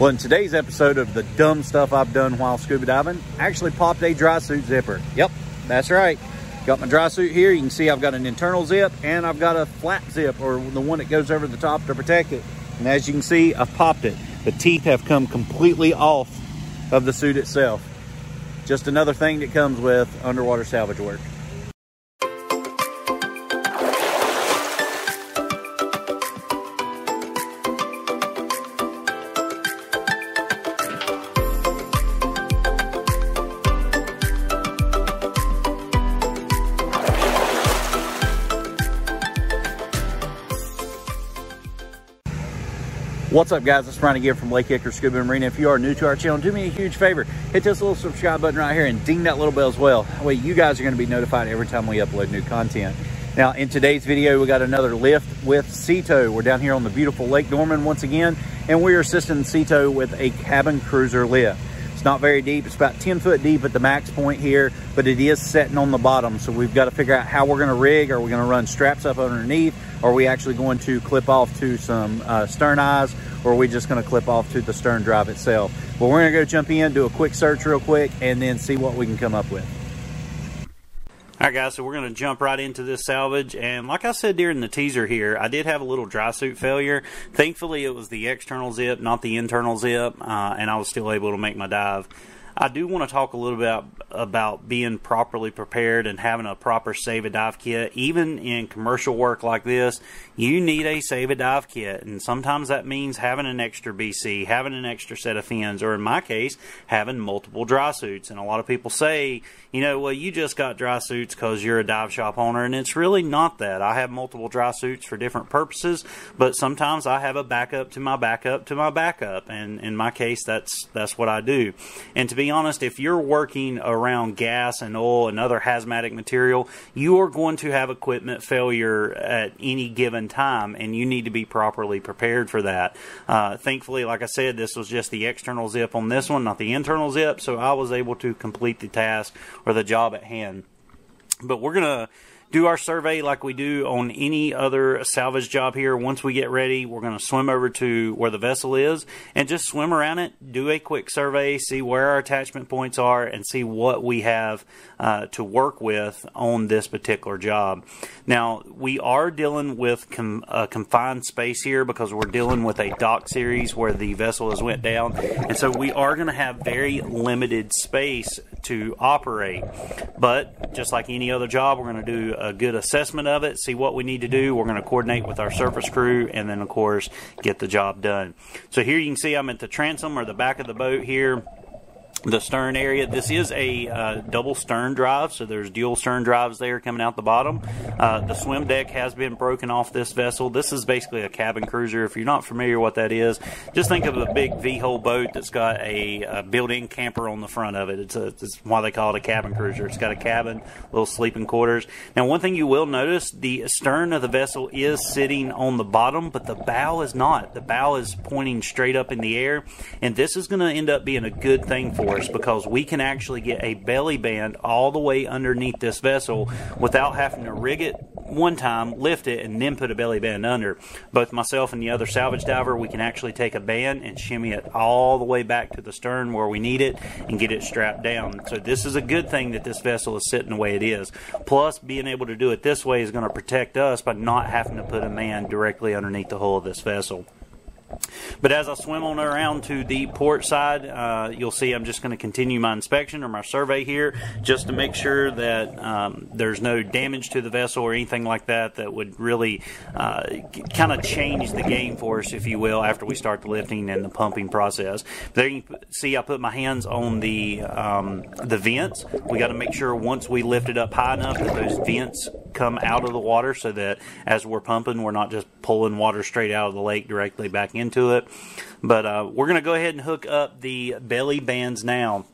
Well, in today's episode of the dumb stuff I've done while scuba diving, I actually popped a dry suit zipper. Yep, that's right. Got my dry suit here. You can see I've got an internal zip and I've got a flat zip or the one that goes over the top to protect it. And as you can see, I've popped it. The teeth have come completely off of the suit itself. Just another thing that comes with underwater salvage work. What's up guys, it's Bryan again from Lake Hickory Scuba Marina. If you are new to our channel, do me a huge favor. Hit this little subscribe button right here and ding that little bell as well. That way you guys are gonna be notified every time we upload new content. Now in today's video, we got another lift with Sea-Tow. We're down here on the beautiful Lake Norman once again, and we're assisting Sea-Tow with a cabin cruiser lift. It's not very deep. It's about 10 foot deep at the max point here, but it is setting on the bottom. So we've got to figure out how we're going to rig. Are we going to run straps up underneath? Are we actually going to clip off to some uh, stern eyes? Or are we just going to clip off to the stern drive itself? But we're to go jump in, do a quick search real quick, and then see what we can come up with. Alright guys, so we're going to jump right into this salvage and like I said during the teaser here, I did have a little dry suit failure. Thankfully it was the external zip, not the internal zip, uh, and I was still able to make my dive. I do want to talk a little bit about, about being properly prepared and having a proper save a dive kit. Even in commercial work like this, you need a save a dive kit, and sometimes that means having an extra BC, having an extra set of fins, or in my case, having multiple dry suits. And a lot of people say, you know, well, you just got dry suits because you're a dive shop owner, and it's really not that. I have multiple dry suits for different purposes, but sometimes I have a backup to my backup to my backup, and in my case, that's that's what I do. And to be honest, if you're working around gas and oil and other hazmatic material, you are going to have equipment failure at any given time, and you need to be properly prepared for that. Uh, thankfully, like I said, this was just the external zip on this one, not the internal zip, so I was able to complete the task or the job at hand. But we're going to do our survey like we do on any other salvage job here. Once we get ready, we're going to swim over to where the vessel is and just swim around it, do a quick survey, see where our attachment points are, and see what we have uh, to work with on this particular job. Now, we are dealing with com- a confined space here because we're dealing with a dock series where the vessel has went down, and so we are going to have very limited space to operate. But just like any other job, we're going to do a good assessment of it, see what we need to do. We're going to coordinate with our surface crew, and then, of course, get the job done. So here you can see I'm at the transom or the back of the boat here the stern area. This is a uh, double stern drive, so there's dual stern drives there coming out the bottom. Uh, the swim deck has been broken off this vessel. This is basically a cabin cruiser. If you're not familiar what that is, just think of a big V-hull boat that's got a, a built-in camper on the front of it. It's, a, it's why they call it a cabin cruiser. It's got a cabin, little sleeping quarters. Now, one thing you will notice, the stern of the vessel is sitting on the bottom, but the bow is not. The bow is pointing straight up in the air, and this is going to end up being a good thing for us because we can actually get a belly band all the way underneath this vessel without having to rig it one time, lift it, and then put a belly band under. Both myself and the other salvage diver, we can actually take a band and shimmy it all the way back to the stern where we need it and get it strapped down. So this is a good thing that this vessel is sitting the way it is. Plus, being able to do it this way is going to protect us by not having to put a man directly underneath the hull of this vessel. But as I swim on around to the port side, uh, you'll see I'm just going to continue my inspection or my survey here just to make sure that um, there's no damage to the vessel or anything like that that would really uh, kind of change the game for us, if you will, after we start the lifting and the pumping process. There you see I put my hands on the, um, the vents. We got to make sure once we lift it up high enough that those vents come out of the water so that as we're pumping, we're not just pulling water straight out of the lake directly back into it. But uh, we're going to go ahead and hook up the belly bands now.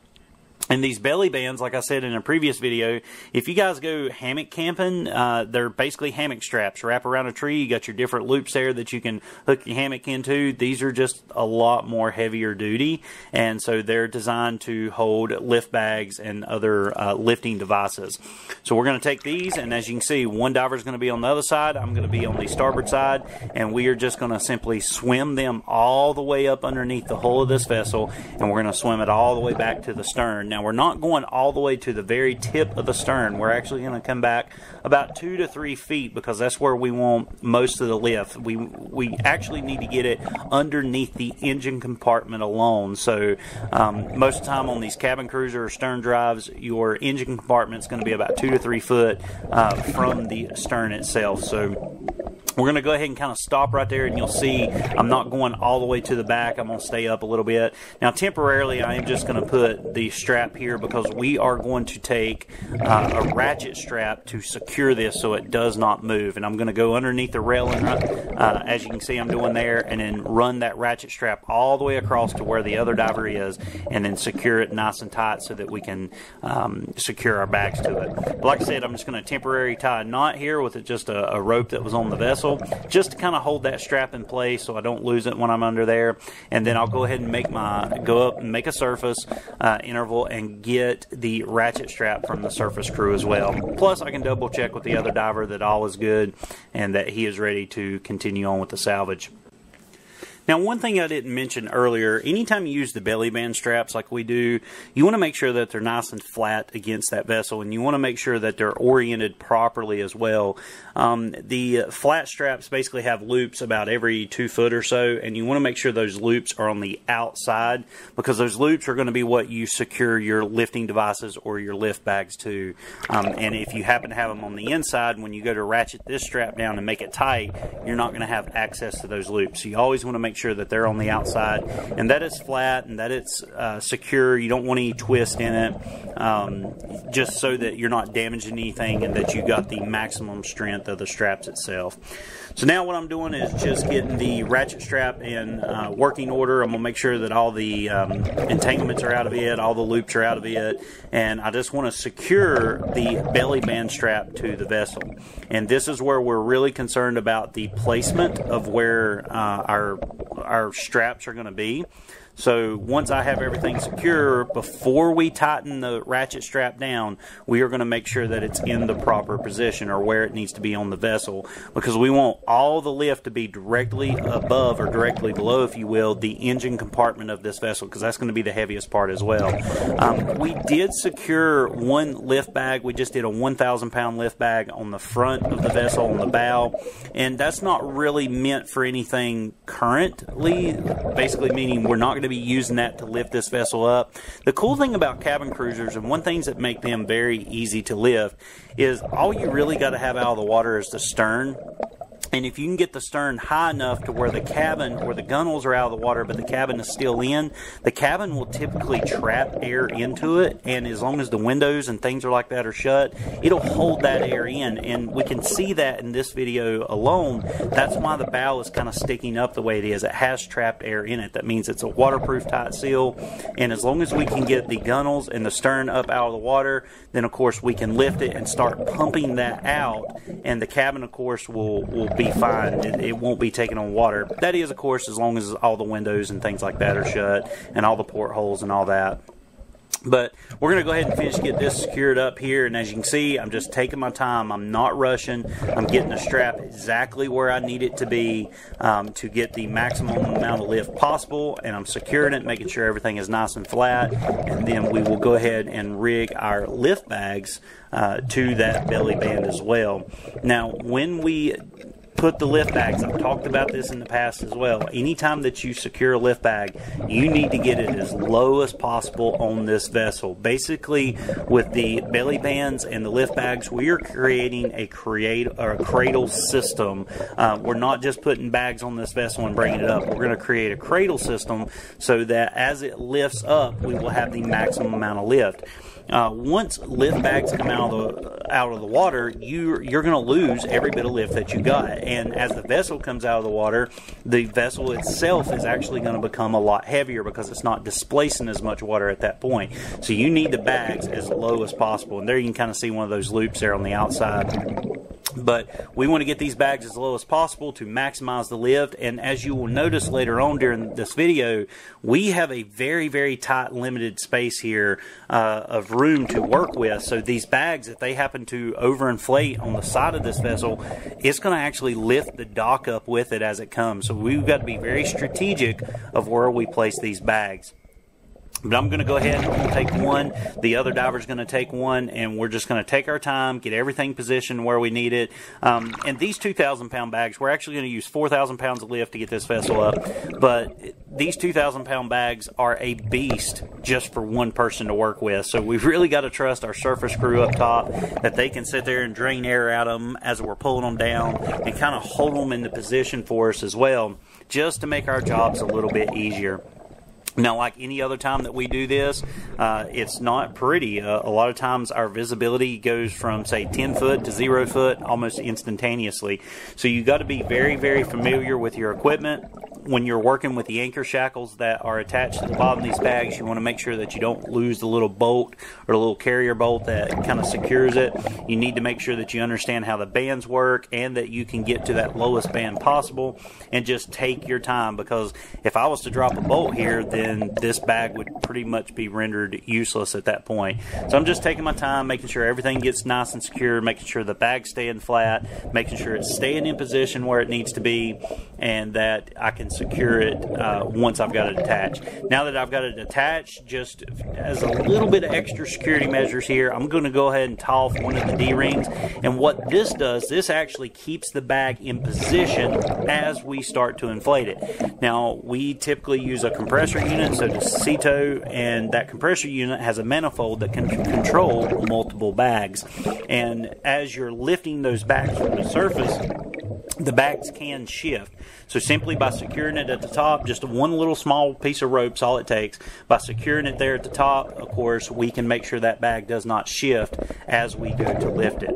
And these belly bands, like I said in a previous video, if you guys go hammock camping, uh, they're basically hammock straps. Wrap around a tree, you got your different loops there that you can hook your hammock into. These are just a lot more heavier duty, and so they're designed to hold lift bags and other uh, lifting devices. So we're going to take these, and as you can see, one diver is going to be on the other side, I'm going to be on the starboard side, and we are just going to simply swim them all the way up underneath the hull of this vessel, and we're going to swim it all the way back to the stern. Now we're not going all the way to the very tip of the stern. We're actually going to come back about two to three feet because that's where we want most of the lift. We we actually need to get it underneath the engine compartment alone. So um, most of the time on these cabin cruiser or stern drives, your engine compartment is going to be about two to three foot uh, from the stern itself. So we're going to go ahead and kind of stop right there, and you'll see I'm not going all the way to the back. I'm going to stay up a little bit. Now, temporarily, I am just going to put the strap here because we are going to take uh, a ratchet strap to secure this so it does not move. And I'm going to go underneath the railing, uh, as you can see I'm doing there, and then run that ratchet strap all the way across to where the other diver is, and then secure it nice and tight so that we can um, secure our bags to it. But like I said, I'm just going to temporarily tie a knot here with just a, a rope that was on the vessel just to kind of hold that strap in place so I don't lose it when I'm under there. And then I'll go ahead and make my go up and make a surface uh, interval and get the ratchet strap from the surface crew as well. Plus, I can double check with the other diver that all is good and that he is ready to continue on with the salvage. Now, one thing I didn't mention earlier, anytime you use the belly band straps like we do, you want to make sure that they're nice and flat against that vessel, and you want to make sure that they're oriented properly as well. Um, the flat straps basically have loops about every two foot or so, and you want to make sure those loops are on the outside because those loops are going to be what you secure your lifting devices or your lift bags to. Um, and if you happen to have them on the inside, when you go to ratchet this strap down and make it tight, you're not going to have access to those loops. So you always want to make make sure that they're on the outside and that it's flat and that it's uh, secure. You don't want any twist in it, um, just so that you're not damaging anything and that you got the maximum strength of the straps itself. So now what I'm doing is just getting the ratchet strap in uh, working order. I'm going to make sure that all the um, entanglements are out of it, all the loops are out of it, and I just want to secure the belly band strap to the vessel. And this is where we're really concerned about the placement of where uh, our our straps are going to be. So once I have everything secure, before we tighten the ratchet strap down, we are going to make sure that it's in the proper position or where it needs to be on the vessel because we want all the lift to be directly above or directly below, if you will, the engine compartment of this vessel because that's going to be the heaviest part as well. Um, we did secure one lift bag. We just did a 1,000 pound lift bag on the front of the vessel on the bow, and that's not really meant for anything currently, basically meaning we're not going to be using that to lift this vessel up. The cool thing about cabin cruisers, and one things that make them very easy to lift, is all you really got to have out of the water is the stern and if you can get the stern high enough to where the cabin or the gunnels are out of the water, but the cabin is still in, the cabin will typically trap air into it. And as long as the windows and things are like that are shut, it'll hold that air in. And we can see that in this video alone. That's why the bow is kind of sticking up the way it is. It has trapped air in it. That means it's a waterproof tight seal. And as long as we can get the gunnels and the stern up out of the water, then of course we can lift it and start pumping that out. And the cabin, of course, will, will be fine. It, it, won't be taking on water. That is, of course, as long as all the windows and things like that are shut and all the portholes and all that. But we're going to go ahead and finish get this secured up here. And as you can see, I'm just taking my time. I'm not rushing. I'm getting the strap exactly where I need it to be um, to get the maximum amount of lift possible. And I'm securing it, making sure everything is nice and flat. And then we will go ahead and rig our lift bags uh, to that belly band as well. Now, when we put the lift bags. I've talked about this in the past as well. Anytime that you secure a lift bag, you need to get it as low as possible on this vessel. Basically, with the belly bands and the lift bags, we are creating a create or a cradle system. Uh, we're not just putting bags on this vessel and bringing it up. We're going to create a cradle system so that as it lifts up, we will have the maximum amount of lift. Uh, once lift bags come out of the out of the water, you you're going to lose every bit of lift that you got. And as the vessel comes out of the water, the vessel itself is actually going to become a lot heavier because it's not displacing as much water at that point. So you need the bags as low as possible. And there you can kind of see one of those loops there on the outside but we want to get these bags as low as possible to maximize the lift. And as you will notice later on during this video we have a very very tight limited space here uh, of room to work with. So these bags if they happen to overinflate on the side of this vessel it's going to actually lift the dock up with it as it comes. So we've got to be very strategic of where we place these bags but I'm going to go ahead and take one. The other diver's going to take one, and we're just going to take our time, get everything positioned where we need it. Um, and these 2,000 pound bags, we're actually going to use 4,000 pounds of lift to get this vessel up. But these 2,000 pound bags are a beast just for one person to work with. So we've really got to trust our surface crew up top that they can sit there and drain air out of them as we're pulling them down and kind of hold them in the position for us as well, just to make our jobs a little bit easier. Now, like any other time that we do this, uh, it's not pretty. Uh, a lot of times our visibility goes from, say, 10 foot to 0 foot almost instantaneously. So you've got to be very, very familiar with your equipment. When you're working with the anchor shackles that are attached to the bottom of these bags, you want to make sure that you don't lose the little bolt or the little carrier bolt that kind of secures it. You need to make sure that you understand how the bands work and that you can get to that lowest band possible and just take your time because if I was to drop a bolt here, then this bag would pretty much be rendered useless at that point. So I'm just taking my time, making sure everything gets nice and secure, making sure the bag's staying flat, making sure it's staying in position where it needs to be, and that I can secure it uh, once I've got it attached. Now that I've got it attached, just as a little bit of extra security measures here, I'm going to go ahead and tie off one of the D-rings. And what this does, this actually keeps the bag in position as we start to inflate it. Now, we typically use a compressor unit so the Sea-Tow, and that compressor unit has a manifold that can control multiple bags. And as you're lifting those bags from the surface, the bags can shift. So simply by securing it at the top, just one little small piece of rope's all it takes. By securing it there at the top, of course, we can make sure that bag does not shift as we go to lift it.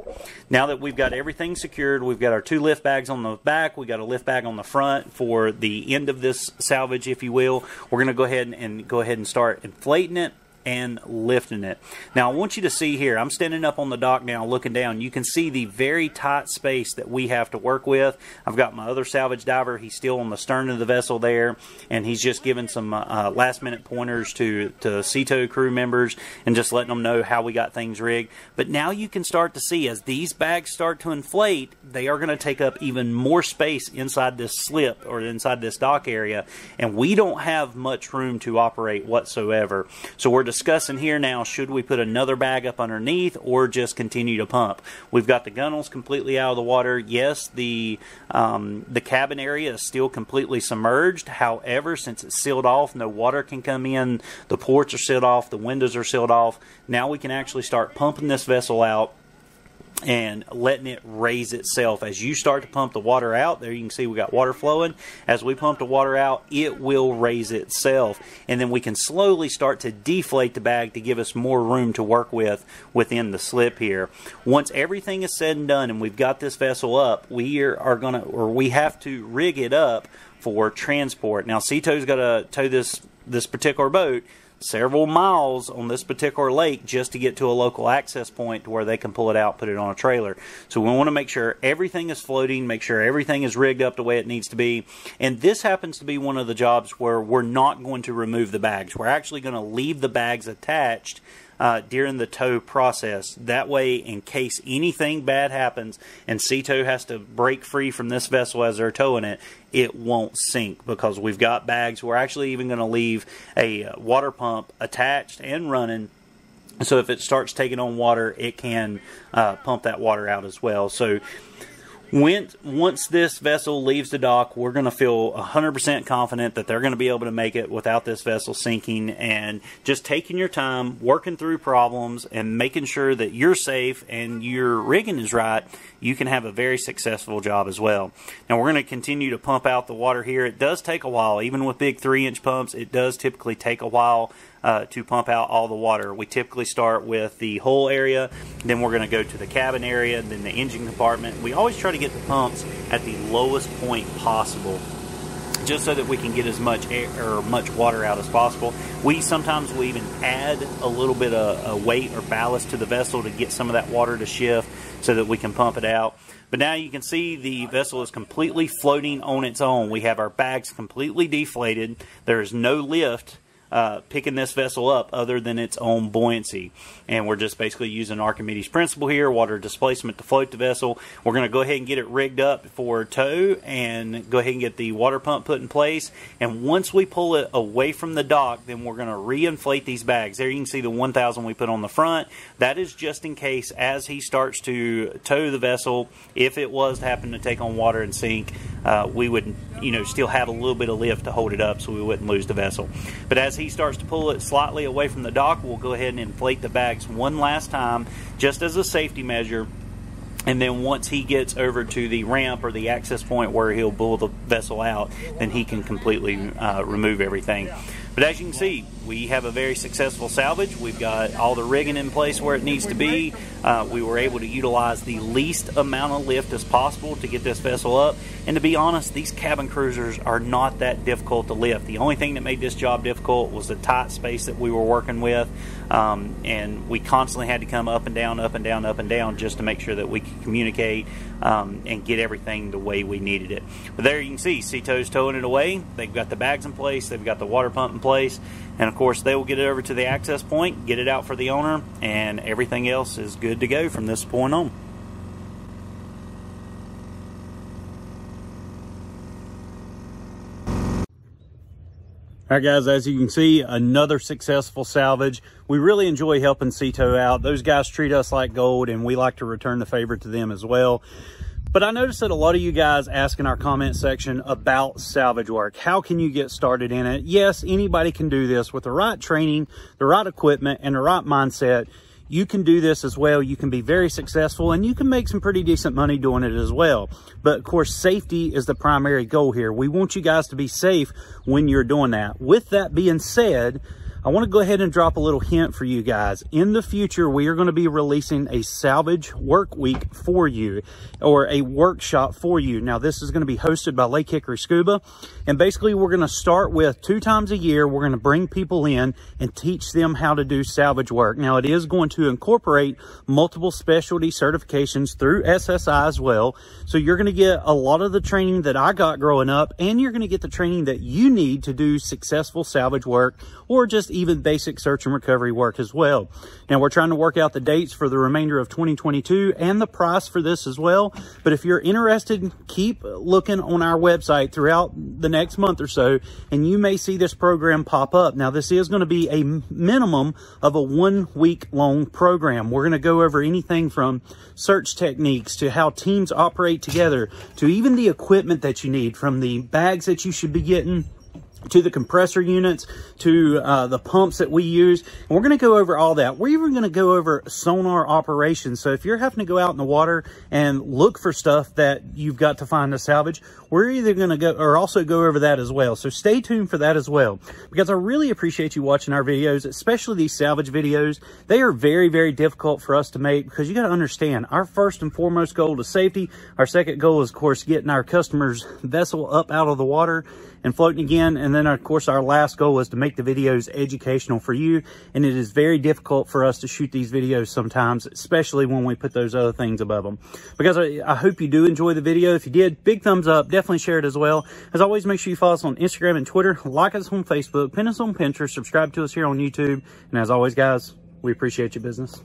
Now that we've got everything secured, we've got our two lift bags on the back, we've got a lift bag on the front for the end of this salvage, if you will. We're going to go ahead and go ahead and start inflating it and lifting it. Now I want you to see here, I'm standing up on the dock now looking down. You can see the very tight space that we have to work with. I've got my other salvage diver, he's still on the stern of the vessel there, and he's just giving some uh, uh last minute pointers to, to Sea-Tow crew members and just letting them know how we got things rigged. But now you can start to see as these bags start to inflate, they are going to take up even more space inside this slip or inside this dock area, and we don't have much room to operate whatsoever. So we're discussing here now should we put another bag up underneath or just continue to pump. We've got the gunnels completely out of the water. Yes, the um, the cabin area is still completely submerged. However, since it's sealed off, no water can come in. The ports are sealed off. The windows are sealed off. Now we can actually start pumping this vessel out and letting it raise itself. As you start to pump the water out, there you can see we got water flowing. As we pump the water out, it will raise itself. And then we can slowly start to deflate the bag to give us more room to work with within the slip here. Once everything is said and done and we've got this vessel up, we are, going to, or we have to rig it up for transport. Now, Sea-Tow's got to tow this this particular boat several miles on this particular lake just to get to a local access point to where they can pull it out, put it on a trailer. So we want to make sure everything is floating, make sure everything is rigged up the way it needs to be. And this happens to be one of the jobs where we're not going to remove the bags. We're actually going to leave the bags attached uh, during the tow process. That way, in case anything bad happens and Sea-Tow has to break free from this vessel as they're towing it, it won't sink because we've got bags. We're actually even going to leave a uh, water pump attached and running so if it starts taking on water, it can uh, pump that water out as well. So when, once this vessel leaves the dock, we're going to feel 100% confident that they're going to be able to make it without this vessel sinking and just taking your time, working through problems, and making sure that you're safe and your rigging is right, you can have a very successful job as well. Now, we're going to continue to pump out the water here. It does take a while. Even with big 3 inch pumps, it does typically take a while uh, to pump out all the water. We typically start with the hull area, then we're going to go to the cabin area, then the engine compartment. We always try to get the pumps at the lowest point possible just so that we can get as much air or much water out as possible. We sometimes we even add a little bit of weight or ballast to the vessel to get some of that water to shift so that we can pump it out. But now you can see the vessel is completely floating on its own. We have our bags completely deflated. There is no lift uh, picking this vessel up other than its own buoyancy. And we're just basically using Archimedes principle here, water displacement to float the vessel. We're going to go ahead and get it rigged up for tow and go ahead and get the water pump put in place. And once we pull it away from the dock, then we're going to reinflate these bags. There you can see the 1,000 we put on the front. That is just in case as he starts to tow the vessel, if it was to happen to take on water and sink, uh, we would, you know, still have a little bit of lift to hold it up so we wouldn't lose the vessel. But as he starts to pull it slightly away from the dock, we'll go ahead and inflate the bags one last time just as a safety measure. And then once he gets over to the ramp or the access point where he'll pull the vessel out, then he can completely uh, remove everything. But as you can see, we have a very successful salvage. We've got all the rigging in place where it needs to be. Uh, we were able to utilize the least amount of lift as possible to get this vessel up. And to be honest, these cabin cruisers are not that difficult to lift. The only thing that made this job difficult was the tight space that we were working with. Um, and we constantly had to come up and down, up and down, up and down just to make sure that we could communicate um, and get everything the way we needed it. But there you can see Sea-Tow's towing it away. They've got the bags in place. They've got the water pump in place. And of course, they will get it over to the access point, get it out for the owner, and everything else is good to go from this point on. All right, guys, as you can see, another successful salvage. We really enjoy helping Sea-Tow out. Those guys treat us like gold, and we like to return the favor to them as well. But I noticed that a lot of you guys ask in our comment section about salvage work. How can you get started in it? Yes, anybody can do this with the right training, the right equipment, and the right mindset you can do this as well. You can be very successful and you can make some pretty decent money doing it as well. But of course, safety is the primary goal here. We want you guys to be safe when you're doing that. With that being said, I want to go ahead and drop a little hint for you guys. In the future, we are going to be releasing a salvage work week for you or a workshop for you. Now, this is going to be hosted by Lake Hickory Scuba. And basically, we're going to start with two times a year, we're going to bring people in and teach them how to do salvage work. Now, it is going to incorporate multiple specialty certifications through SSI as well. So you're going to get a lot of the training that I got growing up, and you're going to get the training that you need to do successful salvage work or just even basic search and recovery work as well. Now we're trying to work out the dates for the remainder of 2022 and the price for this as well. But if you're interested, keep looking on our website throughout the next month or so, and you may see this program pop up. Now this is going to be a minimum of a one week long program. We're going to go over anything from search techniques to how teams operate together to even the equipment that you need from the bags that you should be getting to the compressor units, to uh, the pumps that we use. And we're going to go over all that. We're even going to go over sonar operations. So if you're having to go out in the water and look for stuff that you've got to find to salvage, we're either going to go or also go over that as well. So stay tuned for that as well, because I really appreciate you watching our videos, especially these salvage videos. They are very, very difficult for us to make because you got to understand our first and foremost goal is safety. Our second goal is, of course, getting our customers vessel up out of the water and floating again. And then of course our last goal is to make the videos educational for you. And it is very difficult for us to shoot these videos sometimes, especially when we put those other things above them. Because I, I hope you do enjoy the video. If you did, big thumbs up. Definitely share it as well. As always, make sure you follow us on Instagram and Twitter. Like us on Facebook. Pin us on Pinterest. Subscribe to us here on YouTube. And as always, guys, we appreciate your business.